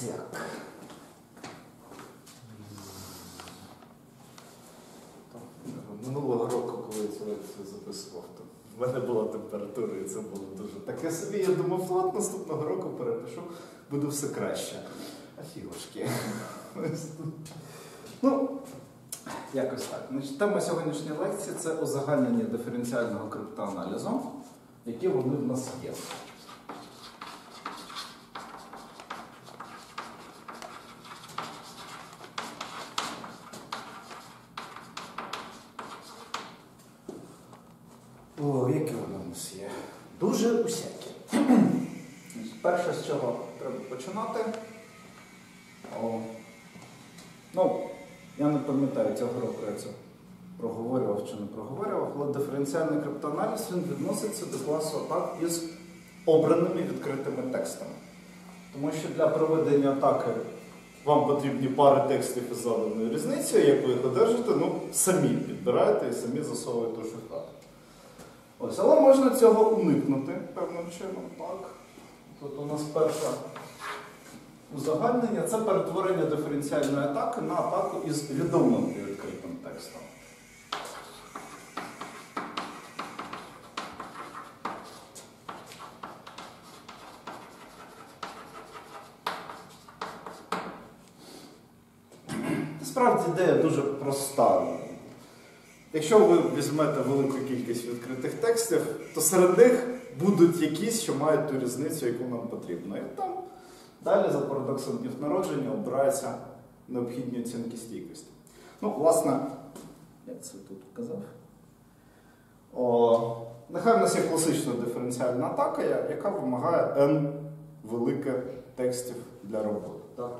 Так. Минулого року, коли я лекцію записував, то в мене була температура, і це було дуже таке собі. Я думав, от наступного року перепишу, буде все краще. А фігушки. Ну, якось так. Тема сьогоднішньої лекції це узагальнення диференціального криптоаналізу, які вони в нас є. О, які вони в нас є? Дуже усякі. Значить, Перше, чого треба починати. О, ну, я не пам'ятаю цього року, я це проговорював чи не проговорював, але диференціальний криптоаналіз він відноситься до класу атак із обраними відкритими текстами. Тому що для проведення атаки вам потрібні пари текстів із заданою різницею, як ви їх одержите, ну, самі підбираєте і самі засовуєте у шухладу. Ось, але можна цього уникнути певним чином. Так. Тут у нас перше узагальнення це перетворення диференціальної атаки на атаку із відомим відкритим текстом. Насправді ідея дуже проста. Якщо ви візьмете велику кількість відкритих текстів, то серед них будуть якісь, що мають ту різницю, яку нам потрібно. І там далі, за парадоксом днів народження, обираються необхідні оцінки стійкості. Ну, власне, як це тут вказав? О, нехай в нас є класична диференціальна атака, яка вимагає n великих текстів для роботи. Так?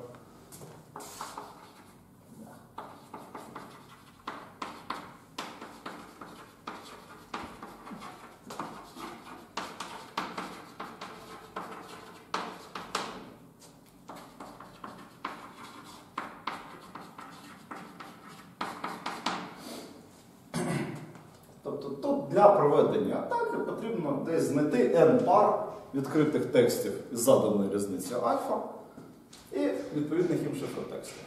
Тобто тут для проведення атаки потрібно десь знайти n пар відкритих текстів із заданою різницею альфа і відповідних їм шифротекстів.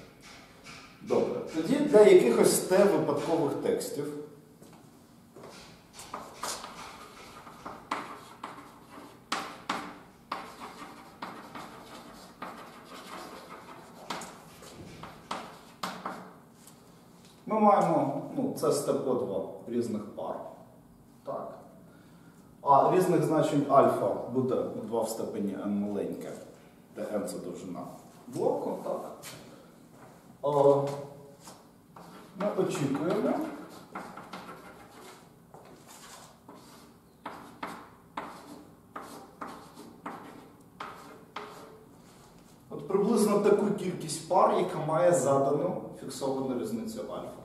Добре. Тоді для якихось t випадкових текстів. Ми маємо, ну, це степо 2 різних пар. Так. А різних значень альфа буде 2 в степені n маленьке, де n це довжина блоку. так. О, ми очікуємо. От приблизно таку кількість пар, яка має задану фіксовану різницю альфа.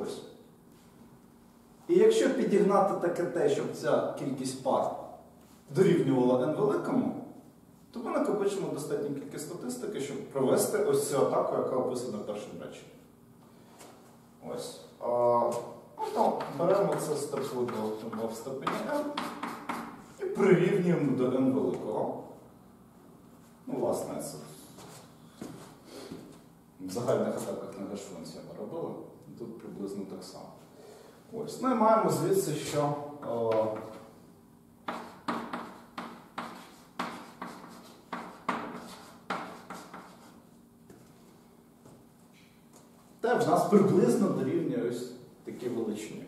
Ось. І якщо підігнати таке те, щоб ця кількість пар дорівнювала n великому, то ми накопичимо достатню кількість статистики, щоб провести ось цю атаку, яка описана першим реченням. Ось. Ну, беремо це степу до в степені n і прирівнюємо до n великого. Ну, власне, це в загальних атаках на геш-функції ми робили. Тут приблизно так само. Ось. Ну і маємо звідси, що о, те в нас приблизно дорівнює ось такі величині.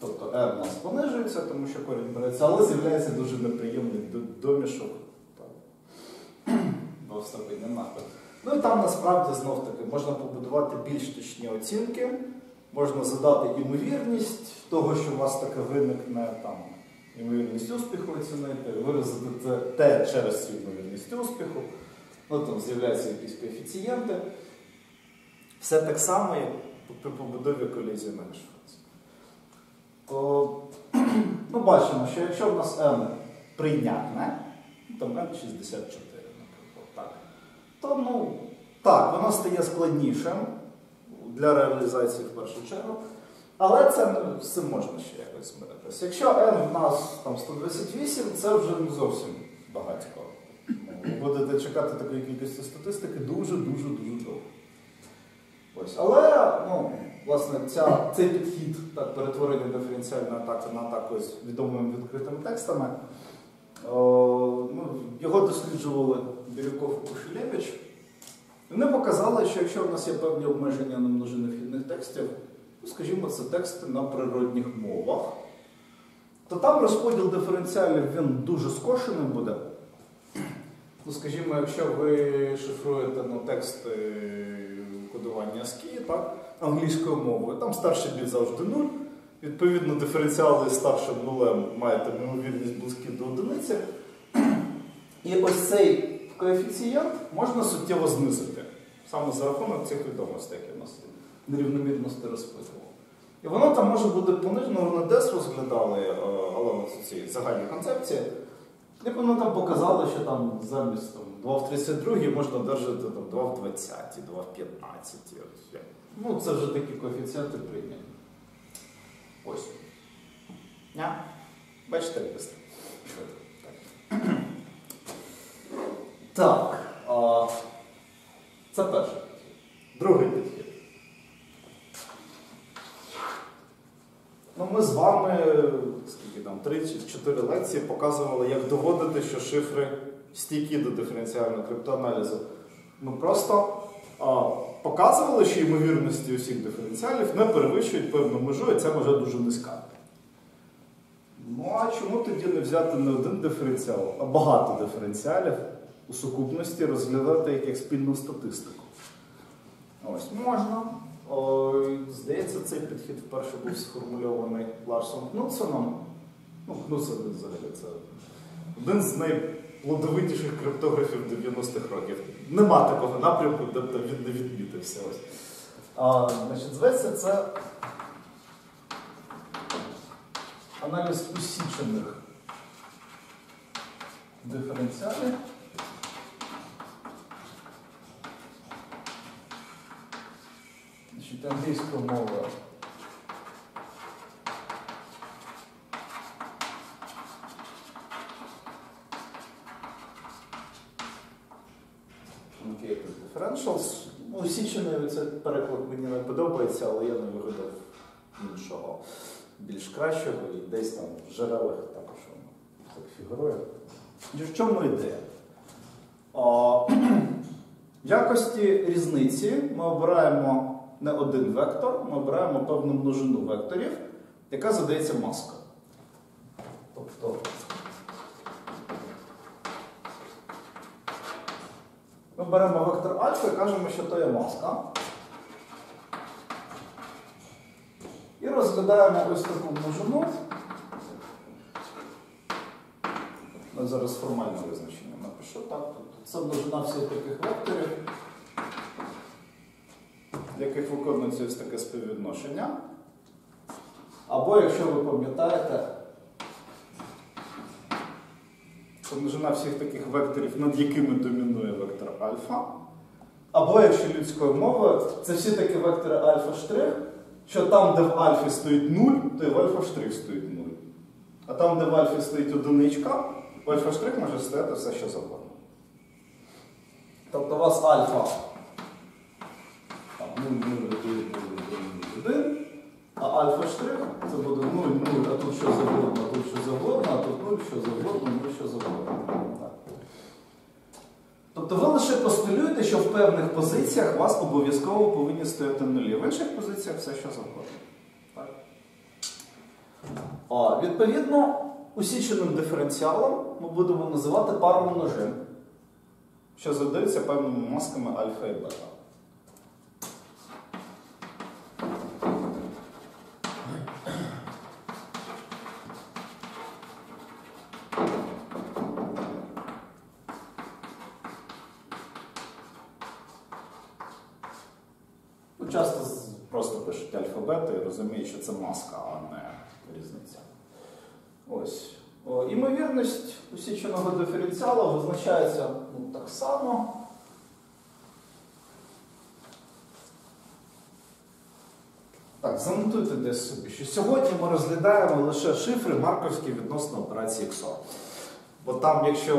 Тобто R у нас понижується, тому що корінь береться, але з'являється дуже неприємний домішок. Бо в. Ну і там насправді знов таки можна побудувати більш точні оцінки, можна задати ймовірність того, що у вас таке виникне там ймовірність успіху оцінити, виразити те через цю ймовірність успіху. Ну там з'являються якісь коефіцієнти. Все так само, як при побудові колізії на гешфункції. Ми бачимо, що якщо в нас n прийнятне, там n64, наприклад, так, то ну, Так, воно стає складнішим для реалізації в першу чергу. Але це з цим можна ще якось змиритися. Якщо n в нас там 128, це вже не зовсім багатько. Будете чекати такої кількості статистики дуже-дуже дуже довго. Ось. Але, ну, власне, ця, цей підхід так, перетворення диференціальної атаки на атаку з відомими відкритими текстами, о, ну, його досліджували Бірюков і Кушелєвич. Вони показали, що якщо в нас є певні обмеження на множини вхідних текстів, ну, скажімо, це тексти на природних мовах, то там розподіл диференціалів він дуже скошеним буде. Ну, скажімо, якщо ви шифруєте ну, текст е, кодування ASCII, так, англійською мовою, там старший біт завжди 0. Відповідно, диференціали з старшим нулем маєте ймовірність близькі до одиниці. І ось цей коефіцієнт можна суттєво знизити. Саме за рахунок цих відомостей, які у нас нерівномірності розпитував. І воно там може бути понижено, вони десь розглядали, е, але от ці загальні концепції. І воно там показало, що там замість там, 2 в 32 можна одержати там, 2 в 20, 2 в 15. От, Ну, це вже такі коефіцієнти прийняті. Ось. Ня. Бачите, як. Так. А, це перший підхід. Другий підхід. Ну, ми з вами скільки там, 3 чи 4 лекції показували, як доводити, що шифри стійкі до диференціального криптоаналізу. Ми просто а, показували, що ймовірності усіх диференціалів не перевищують певну межу, і ця межа дуже низька. Ну а чому тоді не взяти не один диференціал, а багато диференціалів у сукупності розглядати як, як спільну статистику? Ось можна. О, здається, цей підхід вперше був сформульований Ларсом Кнутсоном. Ну, Кнутсон взагалі це один з найплодовитіших криптографів 90-х років. Нема такого напрямку, де б він не відмітився. Ось. А, значить, Зветься це аналіз усічених диференціалів. Значить, англійська мова. Differentials. Ну, усічений цей переклад мені не подобається, але я не вигадав іншого, більш кращого і десь там в джерелах також воно так фігурує. В чому ідея? В якості різниці ми обираємо не один вектор, ми обираємо певну множину векторів, яка задається маска. Тобто ми беремо вектор альфа і кажемо, що то є маска. І розглядаємо ось таку множину. Зараз формальне визначення напишу. Так, тобто Це множина всіх таких векторів в яких виконується ось таке співвідношення. Або, якщо ви пам'ятаєте, це множина всіх таких векторів, над якими домінує вектор альфа. Або, якщо людською мовою, це всі такі вектори альфа штрих, що там, де в альфі стоїть 0, то і в альфа штрих стоїть 0. А там, де в альфі стоїть одиничка, в альфа штрих може стояти все, що завгодно. Тобто у вас альфа 0,0,1, а альфа штрих це буде 0, 0, а тут що завгодно, а тут що завгодно, а тут 0, що завгодно, 0, що завгодно. Тобто ви лише постулюєте, що в певних позиціях вас обов'язково повинні стояти нулі, в інших позиціях все, що завгодно. А, відповідно, усіченим диференціалом ми будемо називати пару множин, що задаються певними масками альфа і бета. потенціалу визначається ну, так само. Так, занотуйте десь собі, що сьогодні ми розглядаємо лише шифри марковські відносно операції XOR. Бо там, якщо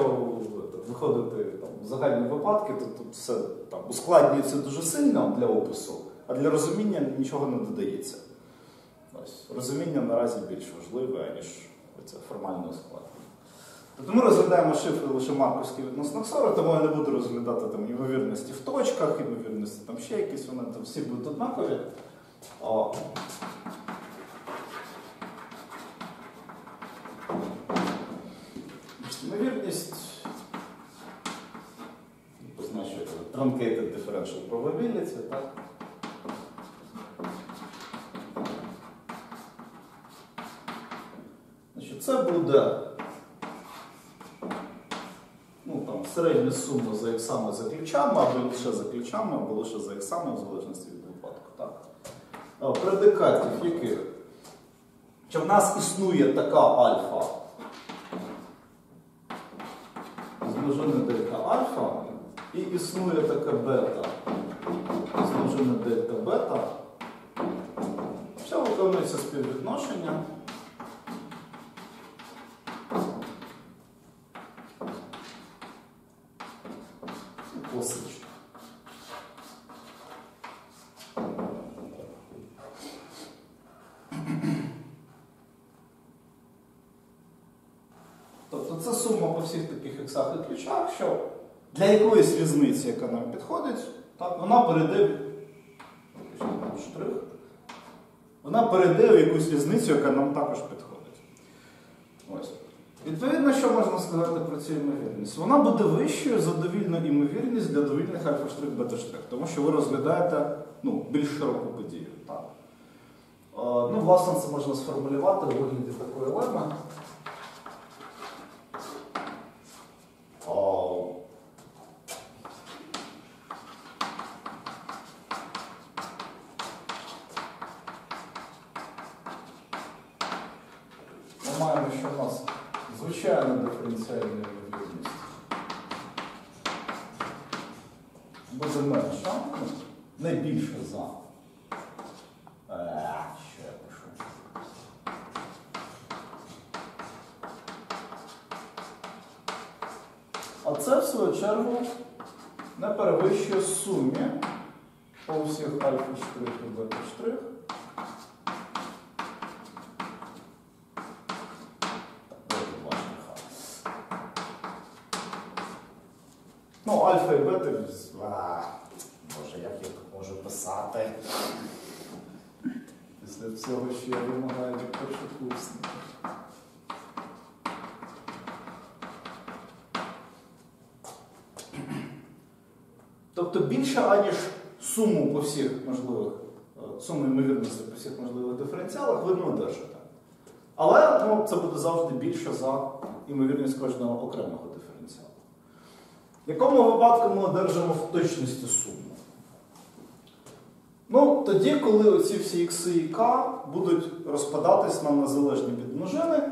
виходити там, в загальні випадки, то тут все там, ускладнюється дуже сильно для опису, а для розуміння нічого не додається. Ось, Розуміння наразі більш важливе, ніж це формальне ускладнення. Тобто ми розглядаємо шифри лише марковські відносно тому я не буду розглядати там ймовірності в точках, ймовірності там ще якісь, вони там всі будуть однакові. О. Ймовірність позначується truncated differential probability, так? Значить, це буде там, середня сума за іксами за ключами, або лише за ключами, або лише за іксами, в залежності від випадку. Так? А, Предикатів яких? Що в нас існує така альфа змножене дельта альфа, і існує така бета, змножене дельта бета. Все виконується співвідношення. Класично. Тобто це сума по всіх таких іксах і ключах, що для якоїсь різниці, яка нам підходить, так, вона перейде штрих, вона перейде в якусь різницю, яка нам також підходить. Ось. Відповідно, що можна сказати про цю ймовірність? Вона буде вищою за довільну ймовірність для довільних альфа-штрих бета-штрих, тому що ви розглядаєте ну, більш широку подію. Так. Е, ну, Власне, це можна сформулювати у вигляді такої леми. О, Ми маємо, що в нас звичайна диференціальна ймовірність буде менша, ну, не більше за. Е, що я пишу? А це, в свою чергу, не перевищує сумі по всіх альфа-штрих і бета-штрих. Ну, альфа і бета. А, Боже, як я тут можу писати? Після всього, що я вимагаю від першокурсника. Тобто більше, аніж суму по всіх можливих, е, суму ймовірності по всіх можливих диференціалах ви не одержите. Але ну, це буде завжди більше за ймовірність кожного окремого диференціалу. В якому випадку ми одержимо в точності суму? Ну, тоді, коли оці всі ікси і к будуть розпадатись на незалежні підмножини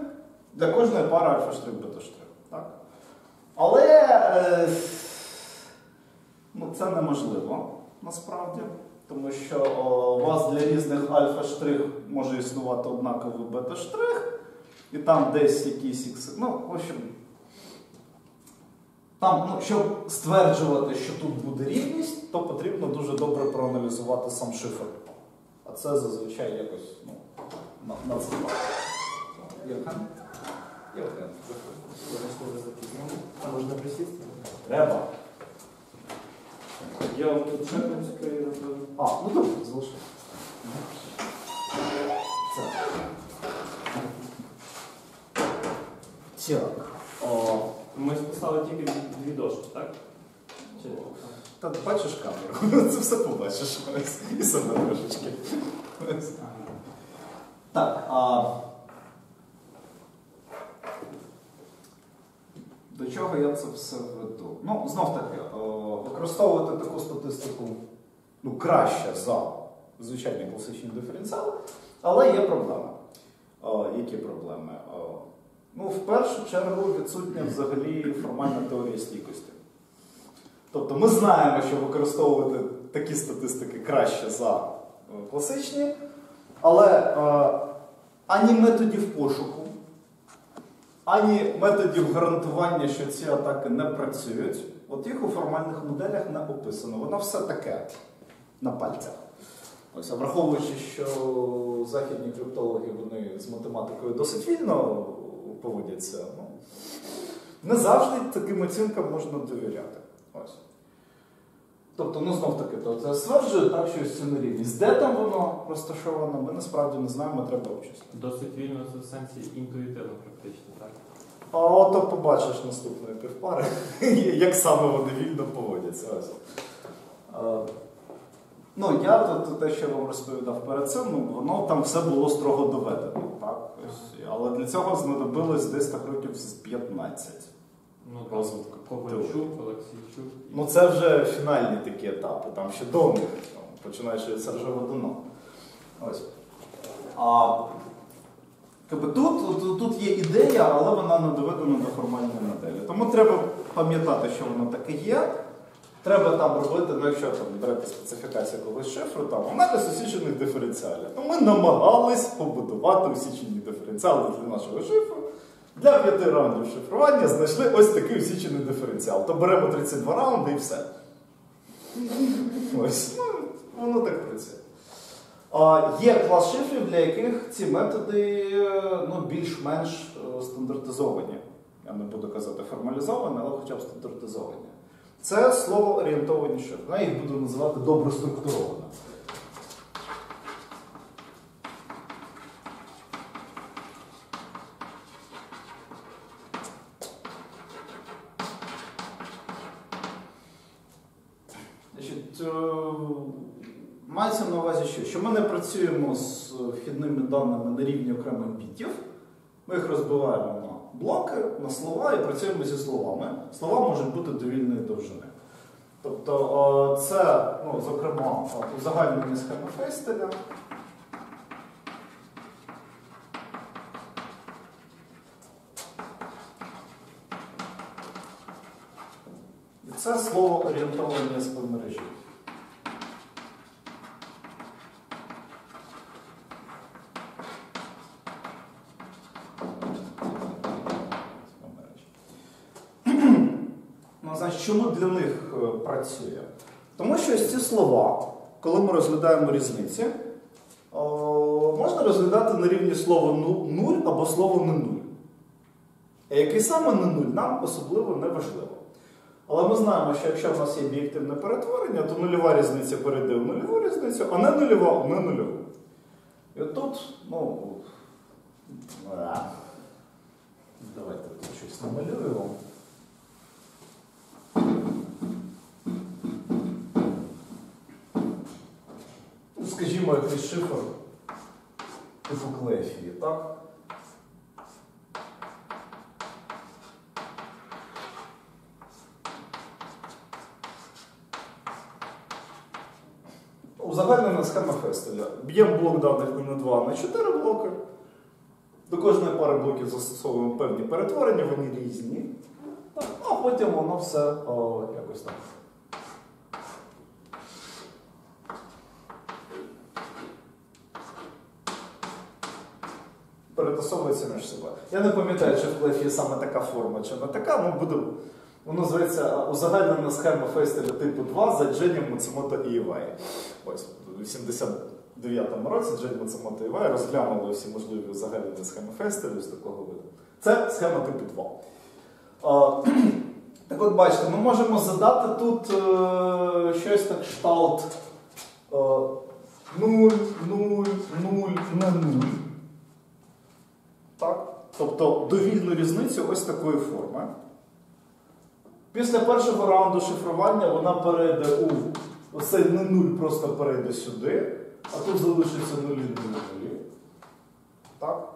для кожної пари альфа-штрих бета-штрих. Але е, ну, це неможливо насправді, тому що о, у вас для різних альфа-штрих може існувати однаковий бета-штрих, і там десь якісь ікси. Ну, в общем. Там, ну, щоб стверджувати, що тут буде рівність, то потрібно дуже добре проаналізувати сам шифр. А це зазвичай якось ну, на, надзвичайно. Євген? Євген. А можна присісти? Треба. Я вам тут ще конспірую. А, ну добре, залиши. Це. Так. О, Ми списали тільки дві дошки, так? Чи... та бачиш камеру, це все побачиш. І себе трошечки. Так, а... До чого я це все веду? Ну, знов таки, о, використовувати таку статистику ну, краще за звичайні класичні диференціали, але є проблеми. О, які проблеми? О, ну, в першу чергу відсутня взагалі формальна теорія стійкості. Тобто ми знаємо, що використовувати такі статистики краще за е, класичні, Але е, ані методів пошуку, ані методів гарантування, що ці атаки не працюють, от їх у формальних моделях не описано. Воно все таке на пальцях. Ось, а враховуючи, що західні криптологи вони з математикою досить вільно поводяться, ну, не завжди таким оцінкам можна довіряти. Ось. Тобто, ну знов таки, то це стверджує так, що нерівність. Де там воно розташовано, ми насправді не знаємо, треба вчитися. Досить вільно це в сенсі інтуїтивно, практично, так? А ото побачиш наступної півпари, як саме вони вільно поводяться. Ось. Ну, я тут те, що я вам розповідав перед цим, ну, воно там все було строго доведено. Так? Ось, але для цього знадобилось десь так років з 15. Ну, Розвитку Ковальчук, Олексійчук. Ну це вже фінальні такі етапи, там ще до них, починаючи від Сержа Водуно. Ось. А, якби тут, тут, тут є ідея, але вона не доведена до формальної моделі. Тому треба пам'ятати, що воно таке є. Треба там робити, ну якщо там берете специфікацію якогось шифру, там аналіз усічених диференціалів. То ми намагались побудувати усічені диференціали для нашого шифру. Для п'яти раундів шифрування знайшли ось такий усічений диференціал. То беремо 32 раунди і все. Ось, ну, воно так працює. А, є клас шифрів, для яких ці методи е, ну, більш-менш е, стандартизовані. Я не буду казати формалізовані, але хоча б стандартизовані. Це слово орієнтовані шифри. Я їх буду називати добре структуровані. Значить, е, мається на увазі що? Що ми не працюємо з вхідними даними на рівні окремих бітів. Ми їх розбиваємо на блоки, на слова і працюємо зі словами. Слова можуть бути довільної довжини. Тобто е, це, ну, зокрема, е, узагальнені схеми Фейстеля. Це слово орієнтоване з мережі. Ну, значить, чому для них е, працює? Тому що ось ці слова, коли ми розглядаємо різниці, можна розглядати на рівні слова ну- нуль або слово не нуль. А який саме не нуль, нам особливо не важливо. Але ми знаємо, що якщо в нас є об'єктивне перетворення, то нульова різниця перейде в нульову різницю, а не нульова в не нульову. І тут, ну. Давайте тут щось намалюю скажімо, якийсь шифр типу Клефії, так? Узагальнена схема Фестеля. Б'ємо блок даних на 2, а на 4 блоки. До кожної пари блоків застосовуємо певні перетворення, вони різні. А потім воно все о, якось так. Перетасовується між собою. Я не пам'ятаю, чи в клефі саме така форма, чи не така, ну буде. Воно зветься узагальнена схема Фейстеля типу 2 за Дженням Мацумото і Івай. Ось у 89-му році Джен Мацумото і розглянули всі можливі узагальнені схеми Фейстеля з такого виду. Це схема типу 2. А, так от бачите, ми можемо задати тут е, щось так кшталт е, 0, 0, 0, на 0. Так? Тобто довільну різницю ось такої форми. Після першого раунду шифрування вона перейде у оцей не нуль просто перейде сюди, а тут залишиться нулі нулі. Так?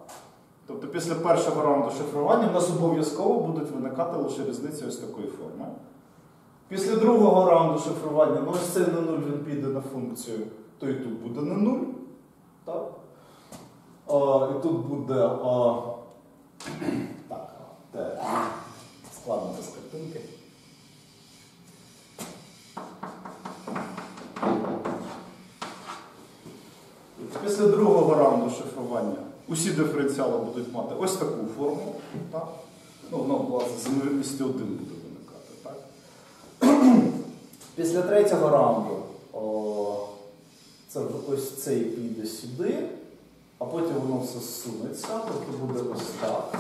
Тобто після першого раунду шифрування в нас обов'язково будуть виникати лише різниці ось такої форми. Після другого раунду шифрування, ну ось цей на нуль він піде на функцію, то і тут буде на нуль. Так? А, і тут буде. А, так, те, складно без картинки. після другого раунду шифрування усі диференціали будуть мати ось таку форму. Так? Ну, воно, власне, з ймовірністю 1 буде виникати. Так? Після третього раунду о, це ось цей піде сюди, а потім воно все зсунеться, тобто буде ось так.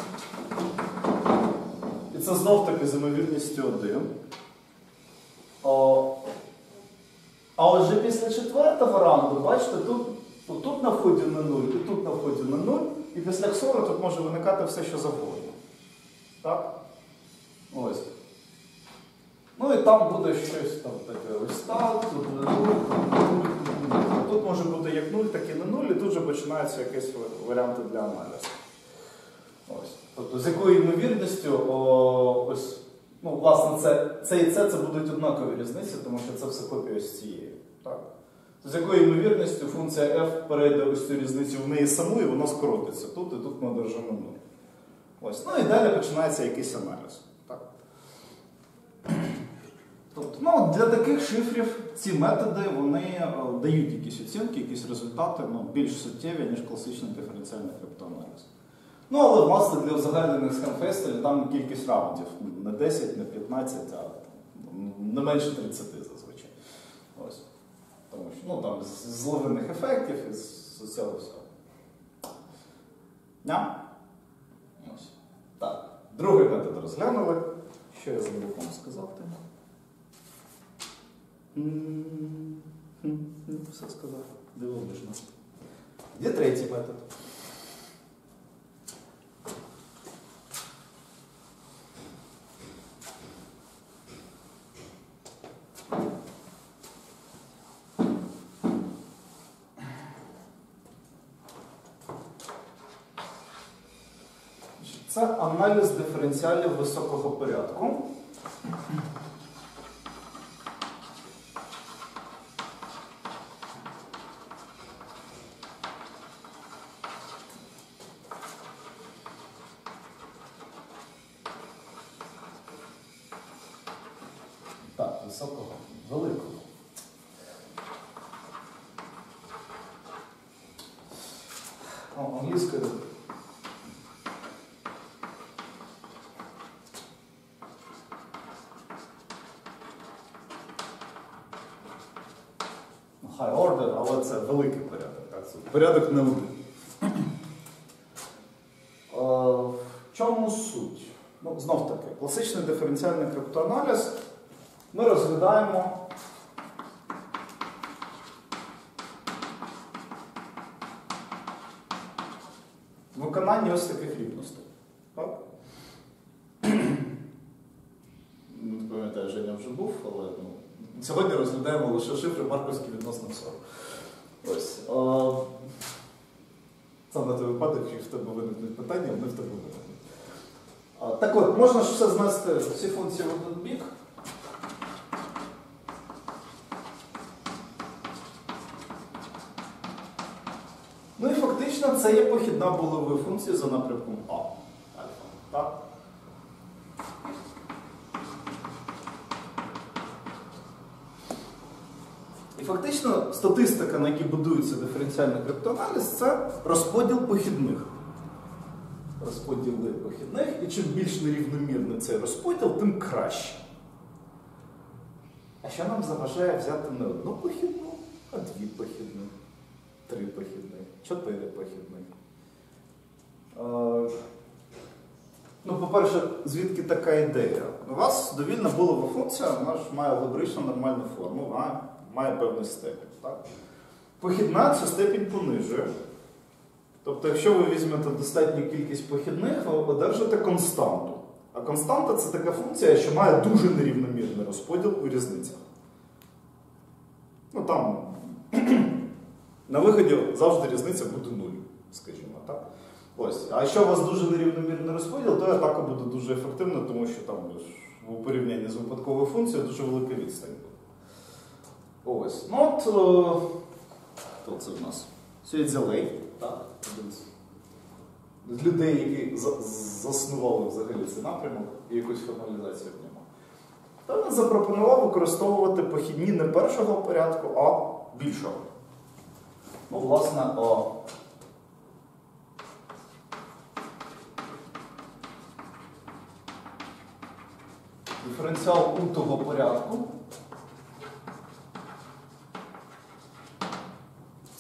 І це знов таки з ймовірністю 1. О, а отже після четвертого раунду, бачите, тут, тут, на вході на 0 і тут на вході на 0, і після ксору тут може виникати все, що завгодно. Так? Ось. Ну і там буде щось там таке ось так, тут на 0, тут на 0, тут на 0. Тут може бути як 0, так і на 0, і тут вже починаються якісь варіанти для аналізу. Ось. Тобто з якою ймовірністю о, ось, ну, власне, це, це і це, це будуть однакові різниці, тому що це все копія з цієї. Так? З якою ймовірністю функція f перейде ось цю різницю в неї саму, і воно скоротиться тут, і тут ми одержимо 0. Ось. Ну і далі починається якийсь аналіз. Так? Тобто, ну, для таких шифрів ці методи вони е, дають якісь оцінки, якісь результати ну, більш суттєві, ніж класичний диференціальний криптоаналіз. Ну, але власне для узагальнених сканфестерів там кількість раундів не 10, не 15, а не менше 30 зазвичай. Ось. Тому що ну, там з зловинних ефектів і з цього всього. Ня? Ось. Так. Другий метод розглянули. Що я забув вам сказати? Все сказав. Дивовижно. Є третій метод. Це аналіз диференціалів високого порядку. Так, високого, великого. О, англійською. Ну, High order, але це великий порядок. Це порядок не один. Е, В чому суть? Ну, знов таки, класичний диференціальний криптоаналіз ми розглядаємо виконання ось таких рівностей. Так? Не пам'ятаю, Женя вже був, але ну, сьогодні розглядаємо лише шифри Марковські відносно СОР. Ось. А, на той випадок, якщо в тебе виникнуть питання, вони в тебе виникнуть. Так от, можна ж все знести всі функції в один бік. Ну і фактично це є похідна булової функції за напрямком А. Альфа. Так? І фактично статистика, на якій будується диференціальний криптоаналіз, це розподіл похідних. Розподіли похідних, і чим більш нерівномірний цей розподіл, тим краще. А що нам заважає взяти не одну похідну, а дві похідних, три похідних, чотири похідних? Е, Ну, по-перше, звідки така ідея? У вас довільна булова функція, вона ж має алгебрично нормальну форму, вона має певний степінь. Так? Похідна цю степінь понижує. Тобто, якщо ви візьмете достатню кількість похідних, ви одержите константу. А константа це така функція, що має дуже нерівномірний розподіл у різницях. Ну там на виході завжди різниця буде нуль, скажімо так. Ось. А якщо у вас дуже нерівномірний розподіл, то атака буде дуже ефективна, тому що там у порівнянні з випадковою функцією дуже велика відстань. Ось. Ну от хто це в нас? Сюєдзелей. Так, один з- людей, які за- заснували взагалі цей напрямок і якусь формалізацію в ньому. Та він запропонував використовувати похідні не першого порядку, а більшого. Ну, власне, о, диференціал утого порядку.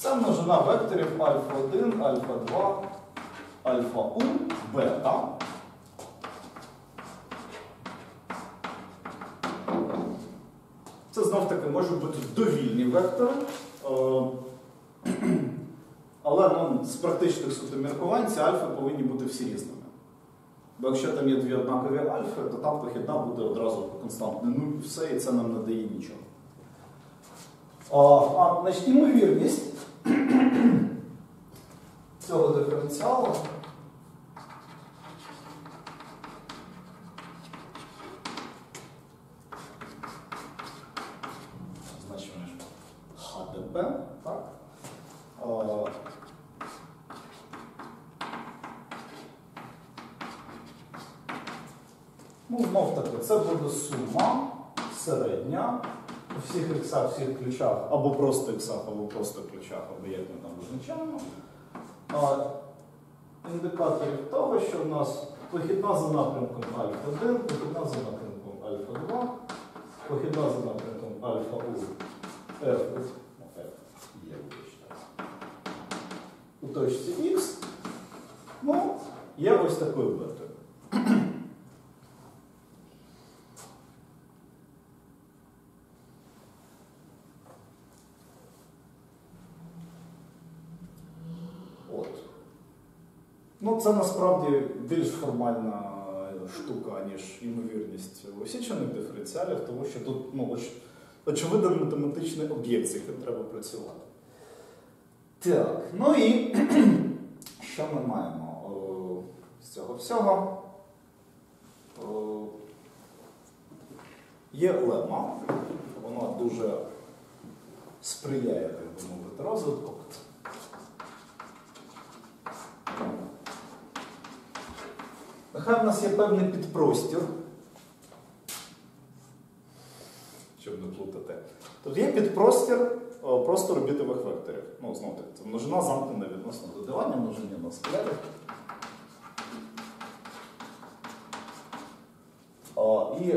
Це множина векторів альфа 1, альфа 2, альфа у, бета. Це знов таки можуть бути довільні вектори. е, Але ну, з практичних суто міркувань ці альфи повинні бути всі різними. Бо якщо там є дві однакові альфи, то там похідна буде одразу константний нуль, і все, і це нам не дає нічого. А, а значить, ймовірність цього диференціалу значимо ХДП, так? А, Ну, знов таки, це буде сума середня у всіх іксах, всіх ключах, або просто іксах, або просто або як там визначаємо. А, індикаторів того, що в нас похідна за напрямком альфа 1, похідна за напрямком альфа 2, похідна за напрямком альфа у F, F є у точці X, ну, є ось такою бетою. От. Ну, це насправді більш формальна штука, ніж ймовірність осічених диференціалів, тому що тут ну, оч- очевиден математичний об'єкт, з яким треба працювати. Так, ну і що ми маємо О, з цього всього? О, Є лема, вона дуже сприяє, так би мовити, розвитку. Нехай в нас є певний підпростір, щоб не плутати. Тут є підпростір простору бітових векторів. Ну, знову таки, це множина замкнена відносно додавання, множині на скелетах. І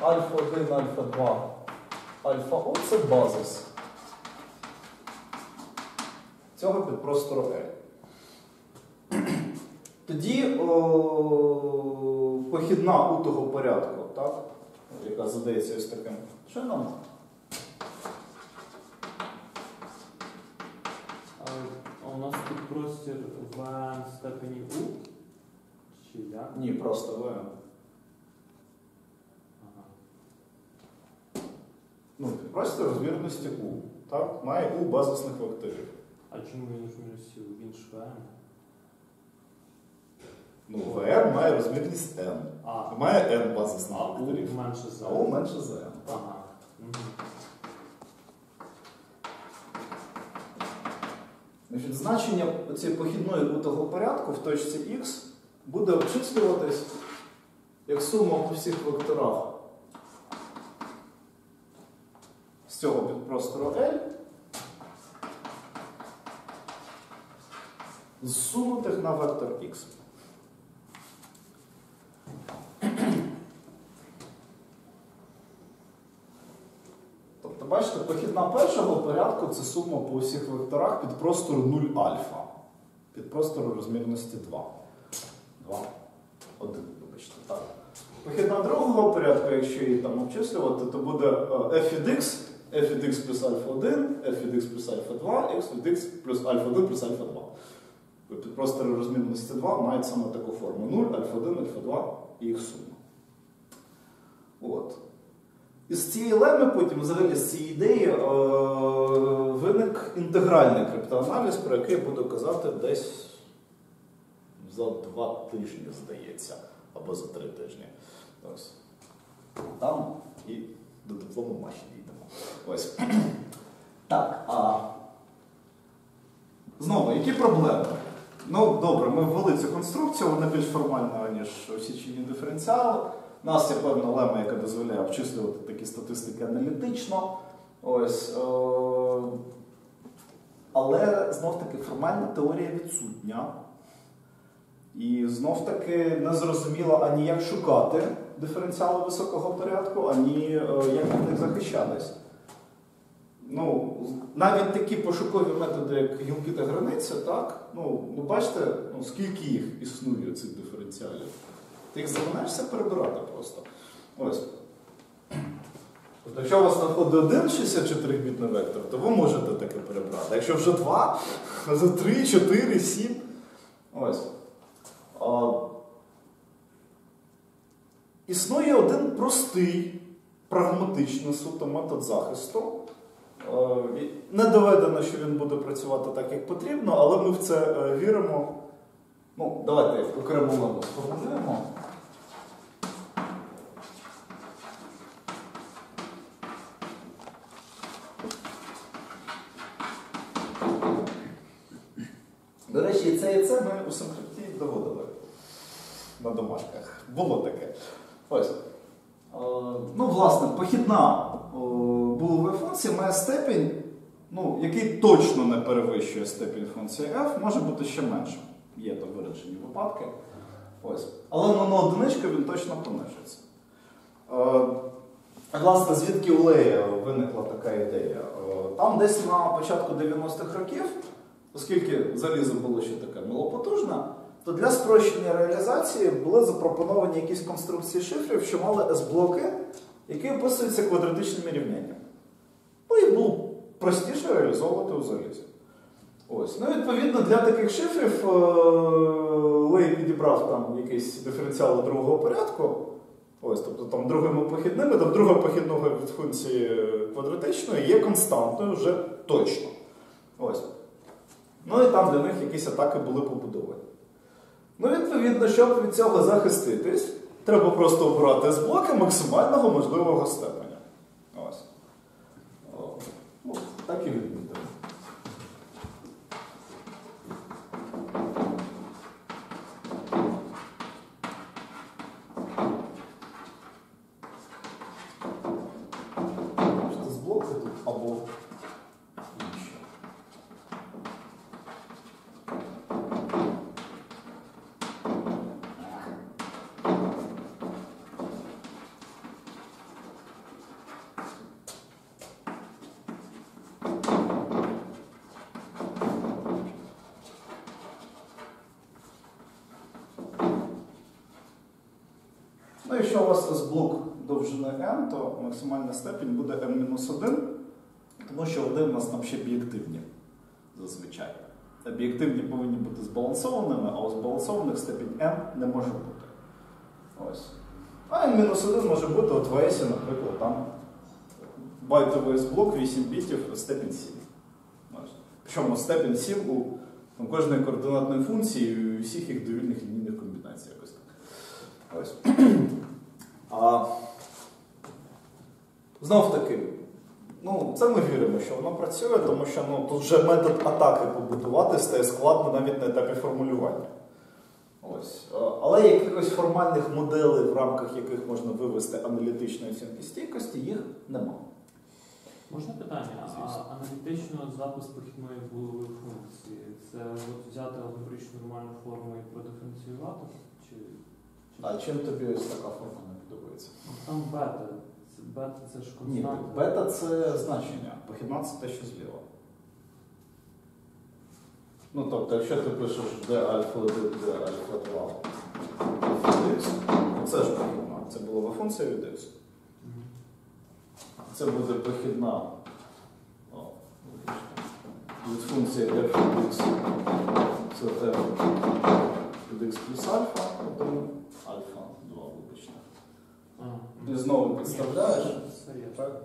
альфа 1, альфа 2, альфа О це базис цього підпростору L. Тоді о, похідна у того порядку, так? яка задається ось таким чином. А у нас тут простір в степені У? Чи як? Ні, просто В. Ага. Ну, підпростір розмірності У. Так? Має У базисних векторів. А чому він розмірності він ж ВМ? Ну, VR має розмірність N. А, Має N базисних а У менше за. А У менше за N. Ага. Значить, значення цієї похідної у того порядку в точці X буде обчислюватись як сума по всіх векторах з цього підпростору L зсунутих на вектор X. Тобто, похідна першого порядку це сума по усіх векторах під простору 0 альфа. Під простору розмірності 2. 2. 1, вибачте. Так. Похідна другого порядку, якщо її там обчислювати, то буде е, f від x, f від x плюс альфа 1, f від x плюс альфа 2, x від x плюс альфа 1 плюс альфа 2. Під простору розмірності 2 мають саме таку форму 0, альфа 1, альфа 2 і їх сума. От. Із цієї леми потім, взагалі з цієї ідеї, е, виник інтегральний криптоаналіз, про який я буду казати десь за два тижні, здається, або за три тижні. Ось. Там і до диплому маші дійдемо. Ось. Так, а знову, які проблеми? Ну, добре, ми ввели цю конструкцію, вона більш формальна, ніж осічені диференціали. У нас є певна лема, яка дозволяє обчислювати такі статистики аналітично. Ось. Е- Але знов таки формальна теорія відсутня. І знов таки не зрозуміло ані як шукати диференціали високого порядку, ані е, як від них захищатись. Ну, навіть такі пошукові методи, як гілки та границя, так? Ну, ну бачите, ну, скільки їх існує цих диференціалів. Ти їх заминаєшся перебирати просто. Ось. Тобто, якщо у вас знаходить один 64-бітний вектор, то ви можете таке перебрати. А якщо вже два, то 3, 4, 7. Ось. А, Існує один простий, прагматичний суто метод захисту. Е, Не доведено, що він буде працювати так, як потрібно, але ми в це е, віримо. Ну, давайте окремо ламу сформулюємо. До речі, це і це ми у Синкрипті доводили на домашках. Було таке. Ось. Е, Ну, власне, похідна е, булова функція має степінь, ну, який точно не перевищує степінь функції f, може бути ще меншим. Є там виражені випадки. Ось. Але ну, на одиничку він точно понижується. Е, Власне, звідки у Лея виникла така ідея? Е, Там десь на початку 90-х років, оскільки залізо було ще таке малопотужне, то для спрощення реалізації були запропоновані якісь конструкції шифрів, що мали S-блоки, які описуються квадратичними рівняннями. Ну, їх було простіше реалізовувати у залізі. Ось. Ну, відповідно, для таких шифрів е, Лей підібрав там якісь диференціали другого порядку. Ось, тобто там другими похідними, там друга похідного від функції квадратичної є константною вже точно. Ось. Ну і там для них якісь атаки були побудовані. Ну, відповідно, щоб від цього захиститись, треба просто обирати з блоки максимального можливого степеня. Ось. О, ну, так і відмітимо. Що з блоки тут або інше. Ну, якщо у вас S-блок довжини n, то максимальна степінь буде n-1, тому що вони в нас там ще об'єктивні зазвичай. Об'єктивні повинні бути збалансованими, а у збалансованих степінь n не може бути. Ось. А n-1 може бути от в AES, наприклад, там байтовий S-блок 8 бітів степінь 7. Ось. Причому степінь 7 у кожної координатної функції і у всіх їх довільних лінійних комбінацій якось так. Ось. А, знов таки, ну, це ми віримо, що воно працює, тому що ну, тут вже метод атаки побудувати стає складно навіть на етапі формулювання. Ось. Але якихось формальних моделей, в рамках яких можна вивести аналітичну оцінки стійкості, їх немає. Можна питання? А аналітично запис похідної булової функції це взяти алгебричну нормальну форму і продиференціювати? Чи... А чим тобі ось така форма не подобається? Там бета. Це, бета це ж Ні, константа. бета це значення, похідна це те, що зліва. Ну, тобто, якщо ти пишеш де альфа 1, де альфа 2, альфа x, це ж похідна. Це була функція від x. Мгм. Це буде похідна о, від функції f від x. Це f від x плюс альфа, 1, альфа 2, вибачте. Ага. Ти знову підставляєш. Так.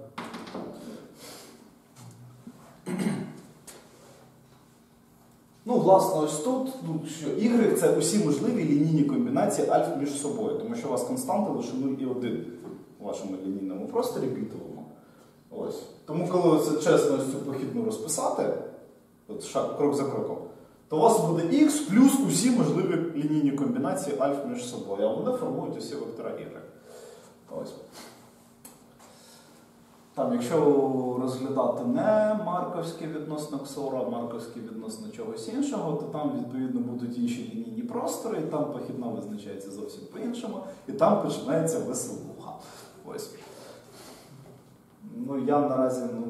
Ну, власне, ось тут, ну, що y це усі можливі лінійні комбінації альф між собою, тому що у вас константи лише 0 і 1 у вашому лінійному просторі бітовому. Ось. Тому, коли це чесно ось цю похідну розписати, от шаг, крок за кроком, то у вас буде x плюс усі можливі лінійні комбінації альф між собою, а вони формують усі вектора y. Ось. Там, якщо розглядати не марковське відносно ксора, а марковське відносно чогось іншого, то там відповідно будуть інші лінійні простори, і там похідна визначається зовсім по-іншому, і там починається веселуха. Ось. Ну, я наразі, ну.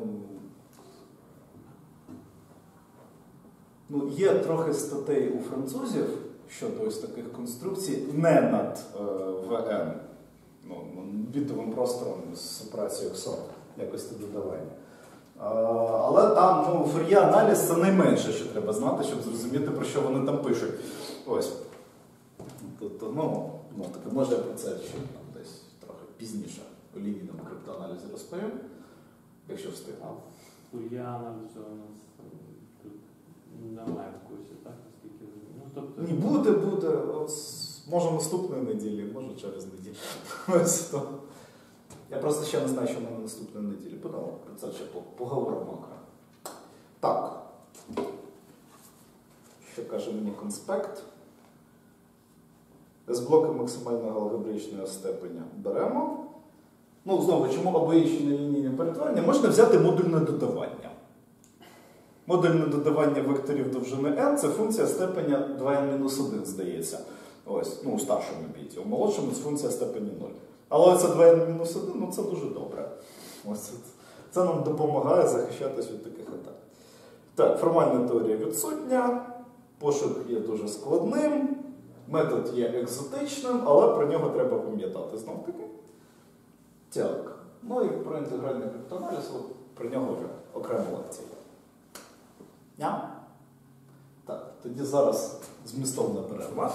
Ну, є трохи статей у французів щодо ось таких конструкцій, не над е, ВН, ну, бітовим простором з операцією XOR, якості додавання. Але там ну, фур'є аналіз це найменше, що треба знати, щоб зрозуміти, про що вони там пишуть. Ось. Тобто, ну, ну таке, може я про це ще там, десь трохи пізніше у лінійному криптоаналізі розповім, якщо встигну. Фур'є аналізу у нас тут немає в курсі, так, наскільки. Ну, тобто, Ні, буде, буде. От, може наступної неділі, може через неділю. Я просто ще не знаю, що в мене наступної неділі. Подав про це ще поговоримо окремо. Так. Що каже мені конспект? З блоки максимального алгебричного степеня беремо. Ну, знову, чому обоїчне лінійне перетворення? Можна взяти модульне додавання. Модульне додавання векторів довжини n це функція степеня 2n-1, здається. Ось, ну, у старшому біті. У молодшому функція степені 0. Але це 2n-1, ну це дуже добре. Ось це, це нам допомагає захищатись від таких атак. Так, формальна теорія відсутня, пошук є дуже складним, метод є екзотичним, але про нього треба пам'ятати знов таки. Так. Ну і про інтегральний криптоаналіз, про нього вже окрема лекція. Я? Так, тоді зараз змістовна перерва.